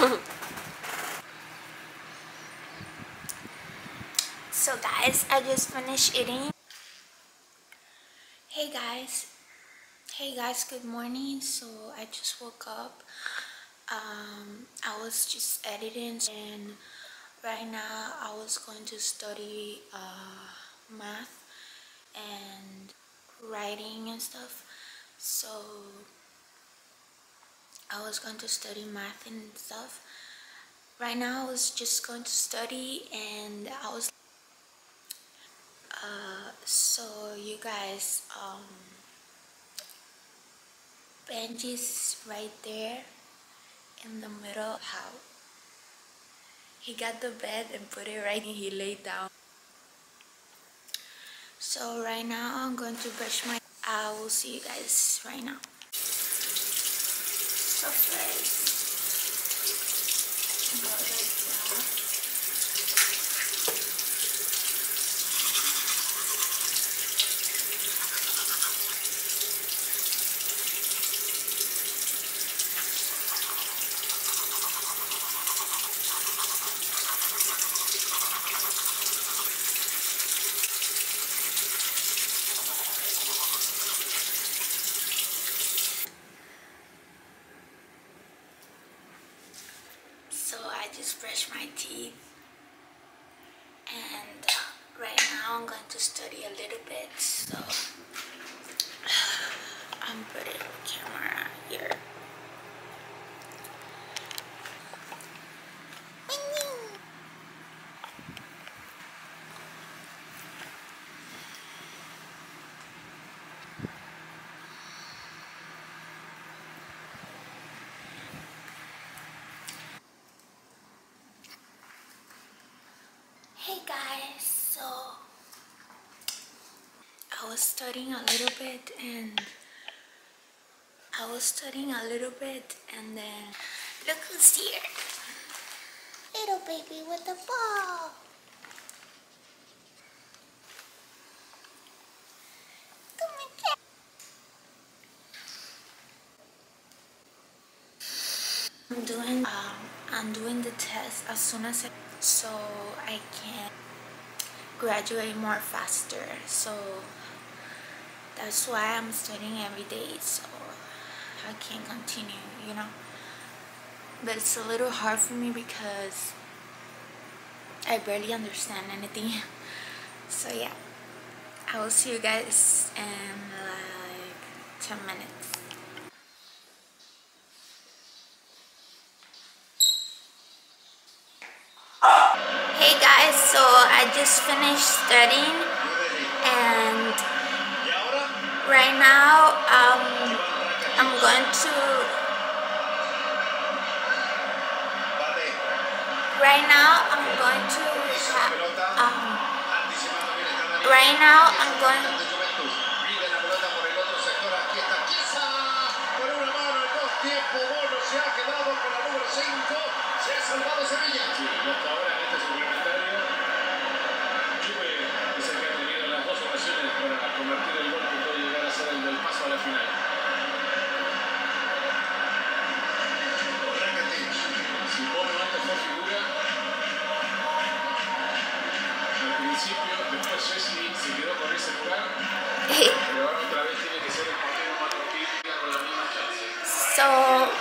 so guys, I just finished eating. Hey guys. Hey guys, good morning. So I just woke up. Um, I was just editing and right now I was going to study uh, math and writing and stuff. So I was going to study math and stuff. Right now I was just going to study and I was uh, so you guys um, Benji's right there in the middle how he got the bed and put it right and he laid down so right now I'm going to brush my I will see you guys right now so first so I just brushed my teeth and uh, right now I'm going to study a little bit so I'm putting the camera here Hey guys, so I was studying a little bit and I was studying a little bit and then look who's here. Little baby with the ball. Come here. I'm doing um I'm doing the test as soon as I so I can graduate more faster so that's why I'm studying every day so I can continue you know? But it's a little hard for me because I barely understand anything. So yeah. I will see you guys in like 10 minutes. Hey guys, so I just finished studying and right now um, I'm going to right now I'm going to um, right now I'm going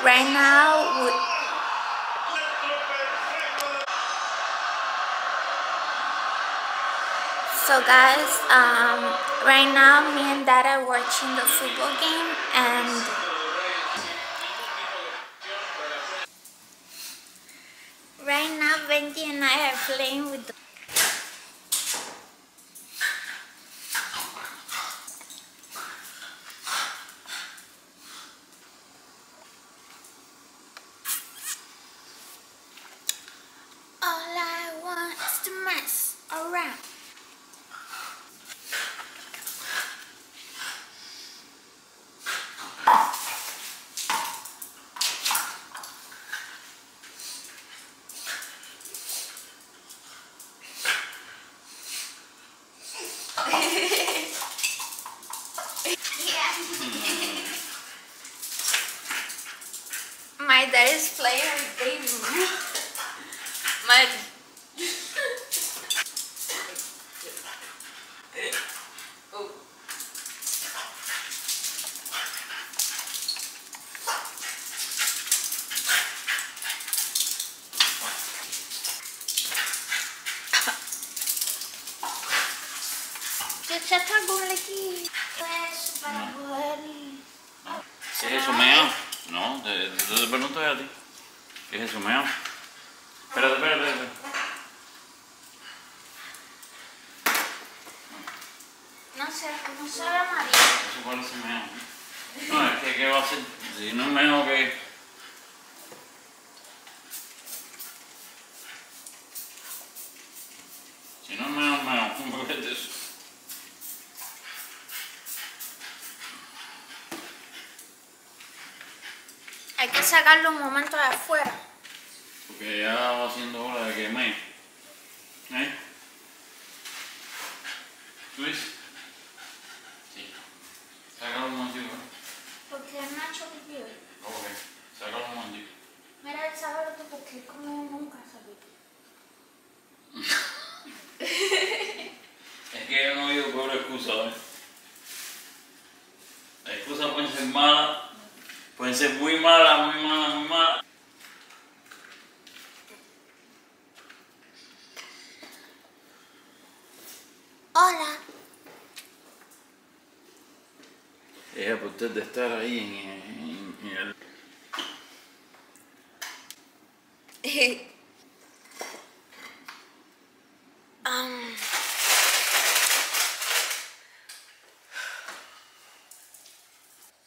right now we- So guys, um, right now me and dad are watching the football game and right now Benji and I are playing with the ¿Qué es meo? Espérate, espérate, espérate. No sé, no se ve amarillo. Eso parece meo. No, es que ¿qué va a ser? Si no es meo que... Si no es meo, meo. ¿Cómo es eso? Hay que sacarlo un momento de afuera. Porque ya va haciendo hora de que me. ¿Eh? Luis. Sí. Sácalo un momentito. ¿eh? Porque es Nacho que vive. Ok. Sácalo un momentito. Mira, él sabe lo que porque como nunca sabía. Es que yo no he oído peor excusa, ¿ves? Las excusas pueden ser malas, pueden ser muy malas, muy malas, muy malas. Usted de estar ahí en, en- en el... um.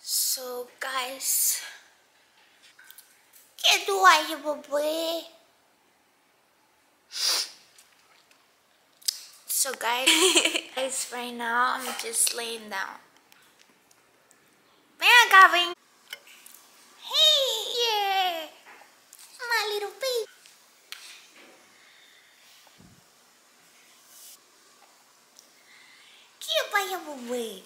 So guys, ¿qué tú hay, bebé? So guys, guys, right now I'm just laying down. Acá, ven. Hey, yeah, my little baby. ¿Qué vaya, bebé?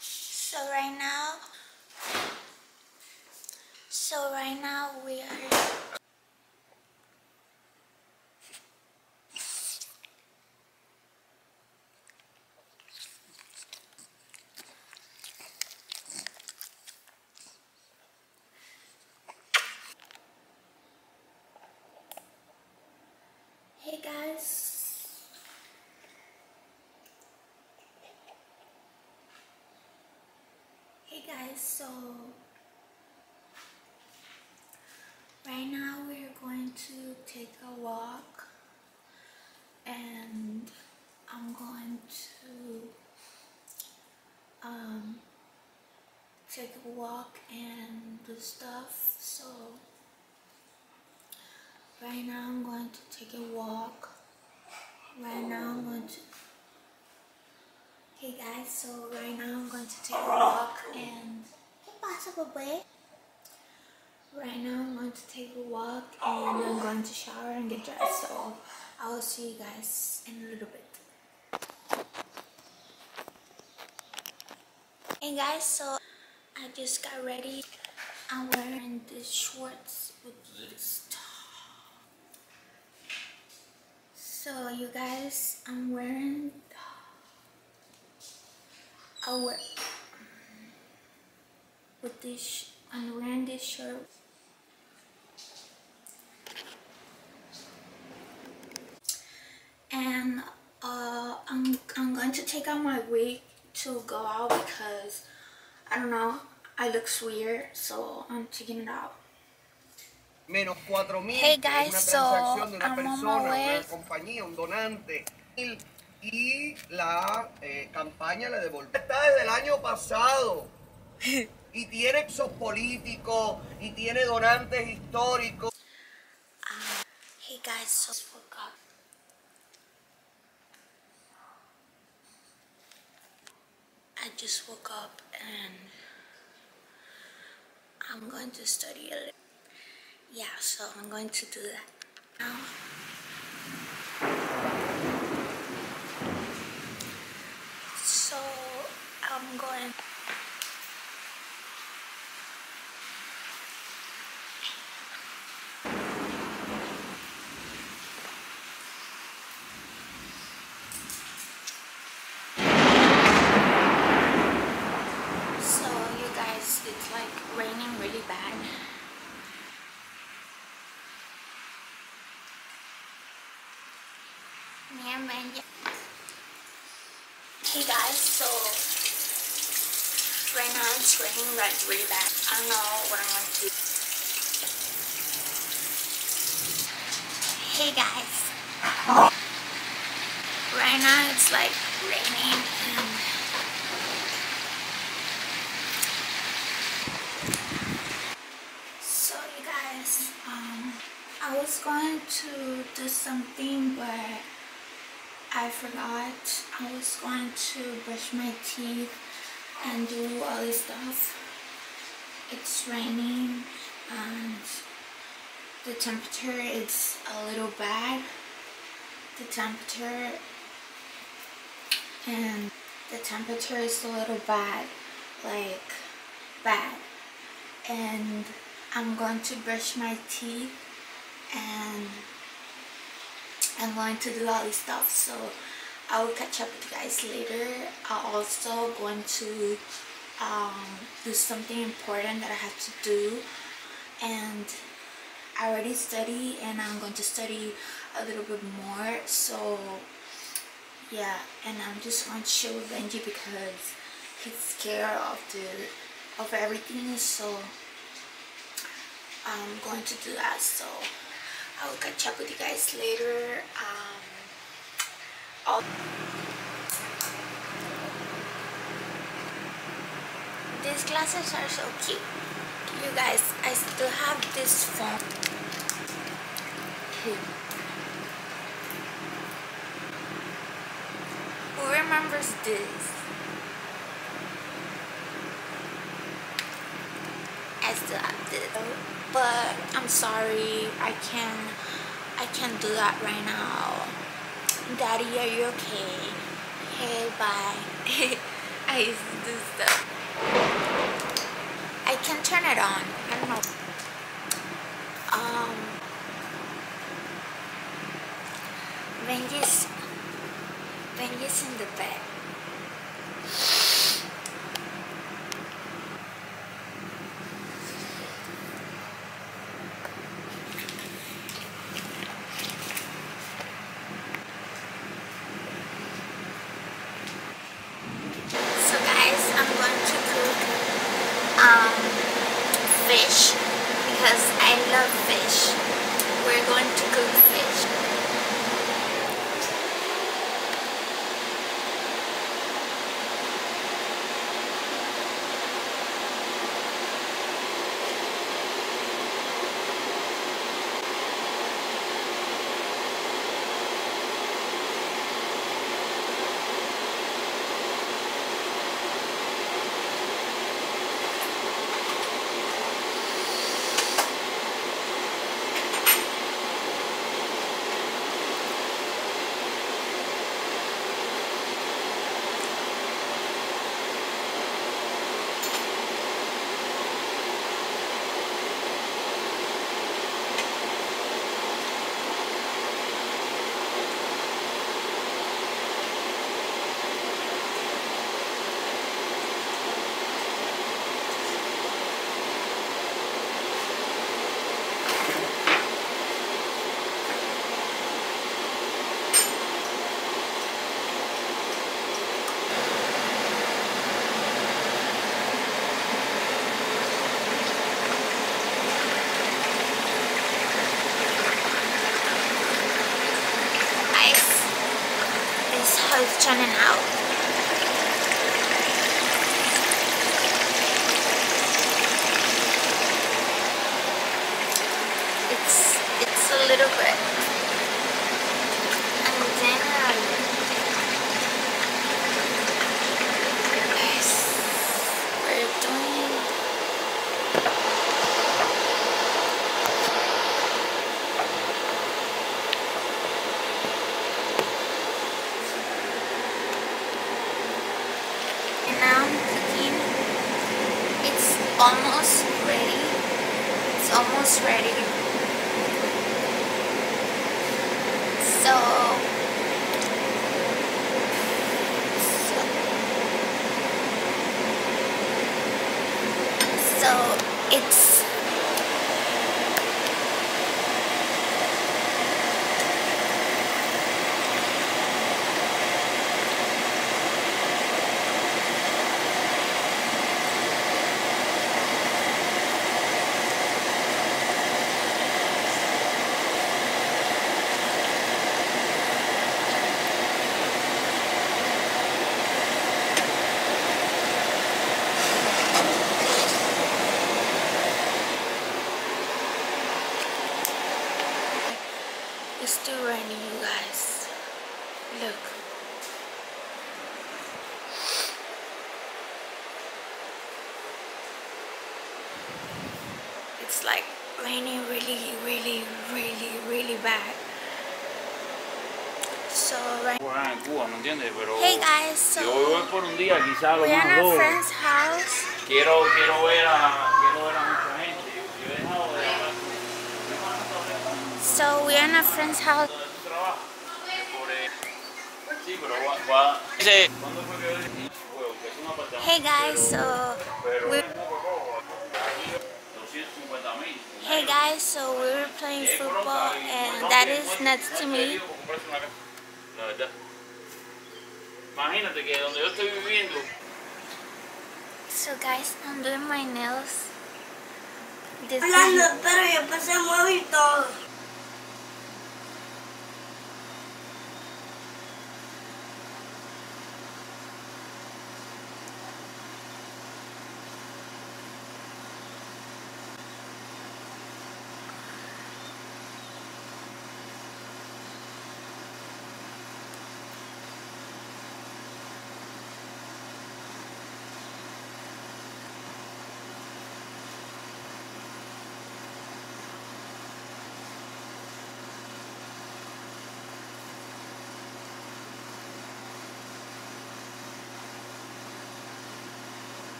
So right now, so right now we are. Hey guys. Hey guys, so right now we're going to take a walk and I'm going to um take a walk and do stuff so right now I'm going to take a walk right now I'm going to Hey guys, so right now I'm going to take a walk and ¿Qué pasa, bebé? Right now I'm going to take a walk and I'm going to shower and get dressed. So I will see you guys in a little bit. Hey guys, so I just got ready. I'm wearing these shorts with So you guys, I'm wearing I wear with this I'm wearing this shirt. And uh, I'm, I'm going to take out my wig to go out because I don't know I looks weird so I'm taking it out menos 4.000 Hey, que guys, es una so, transacción de una I'm persona, una compañía, un donante. Y la eh, campaña le devolvió. Está desde el año pasado. Y tiene exos políticos, y tiene donantes históricos. Hey guys, so up. I just woke up and I'm going to study a little. Yeah, so I'm going to do that now. So I'm going. So you guys, it's like raining really bad. Hey guys, so right now it's raining like really bad. I don't know what I'm going to do. Hey guys. Right now it's like raining and so you guys um I was going to do something but I forgot. I was going to brush my teeth and do all this stuff. It's raining and the temperature is a little bad. The temperature and the temperature is a little bad like bad. And I'm going to brush my teeth and I'm going to do all this stuff. So I will catch up with you guys later. I'm also going to um, do something important that I have to do. And I already study and I'm going to study a little bit more. So yeah and I'm just going to chill with Benji because he's scared of the of everything. So I'm going to do that. So I will catch up with you guys later. Um, I'll these glasses are so cute. You guys I still have this phone. Who remembers this I still have this but I'm sorry I can't I can't do that right now. Daddy are you okay? Hey bye. I used to do stuff I can turn it on. I don't know. Um Benji's Benji's in the bed turning out. It's it's a little bit. And then um, guys, we're doing and now I'm cooking. It's ready. It's almost ready. So, so, so it's It's still raining, you guys. Look. It's like raining really, really, really, really bad. So right. Hey guys, so yo voy por friend's house. Quiero, quiero ver a, quiero ver a dije? Bueno, que es un apartamento. Hey guys, so we're un poco cojo. Aquí, 250 mil. hey guys, so we were playing football and that is next to me. La verdad. Imagínate que donde yo estoy viviendo, So guys, I'm doing my nails. This Hablando, pero yo pasé muevo todo.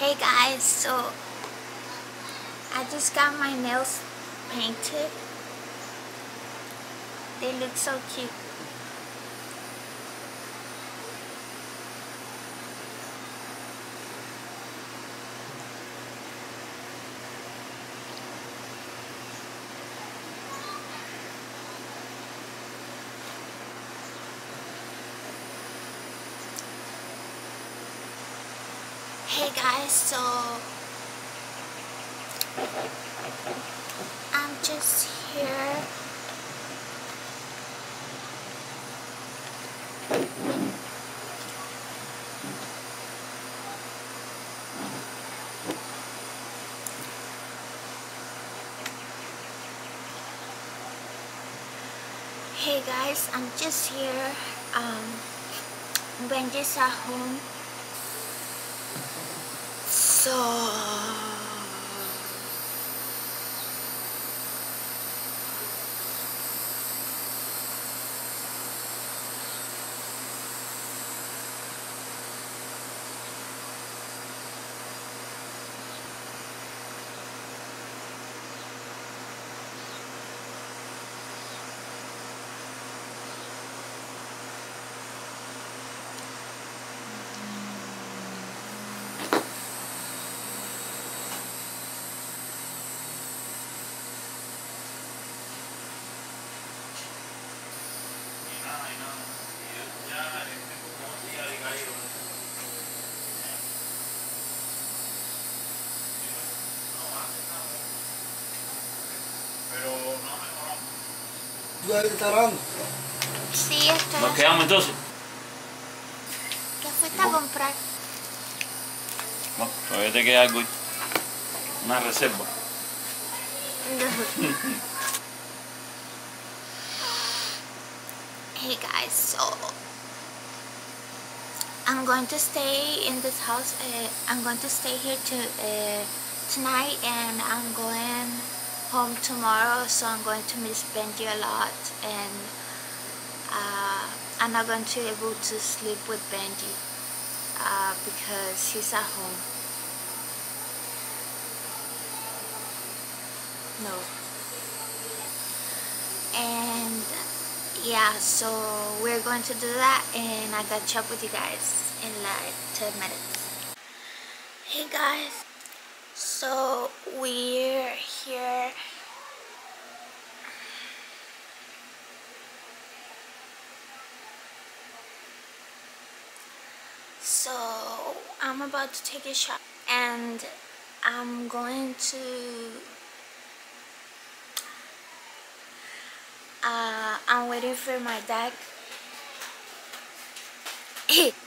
Hey guys, so I just got my nails painted. They look so cute. Hey guys, so I'm just here. Hey guys, I'm just here. Um, Benji's at home. So Pero no Estarán. sí, estoy. Nos quedamos entonces. ¿Qué fuiste a comprar? No, todavía te queda algo. Una reserva. hey guys, so I'm going to stay in this house. Uh, I'm going to stay here to uh, tonight, and I'm going home tomorrow. So I'm going to miss Benji a lot, and uh, I'm not going to be able to sleep with Benji uh, because he's at home. No. And yeah, so we're going to do that and I got to up with you guys in like 10 minutes. Hey guys, so we're here. So I'm about to take a shot and I'm going to uh, I'm waiting for my dad.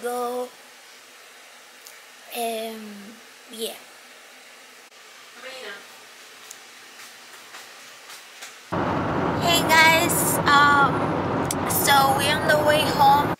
to go. Um, yeah. Hey guys, um, so we're on the way home.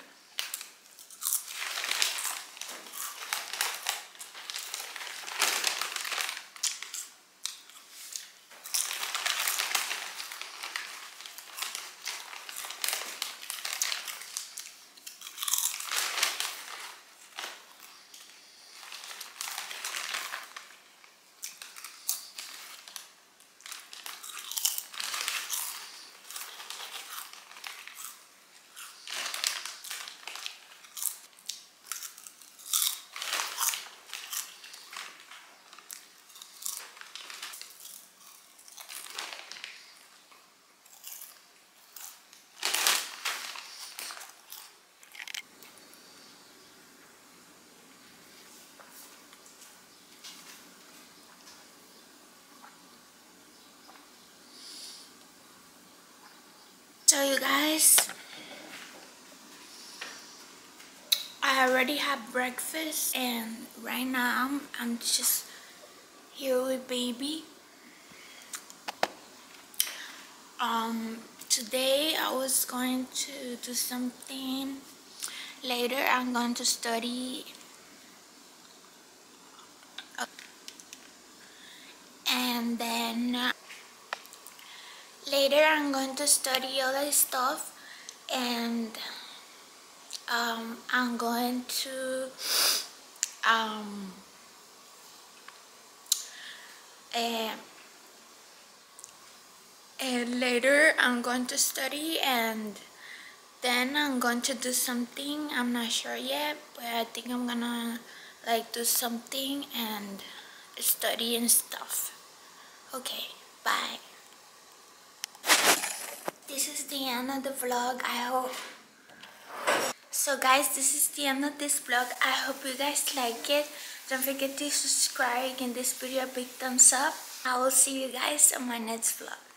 So you guys, I already had breakfast and right now I'm, I'm just here with baby. Um, today I was going to do something. Later I'm going to study and then later I'm going to study all this stuff and um, I'm going to um, and, and later I'm going to study and then I'm going to do something. I'm not sure yet but I think I'm gonna like do something and study and stuff. Okay bye this is the end of the vlog i hope. So guys this is the end of this vlog. I hope you guys like it. Don't forget to subscribe give this video a big thumbs up. I will see you guys on my next vlog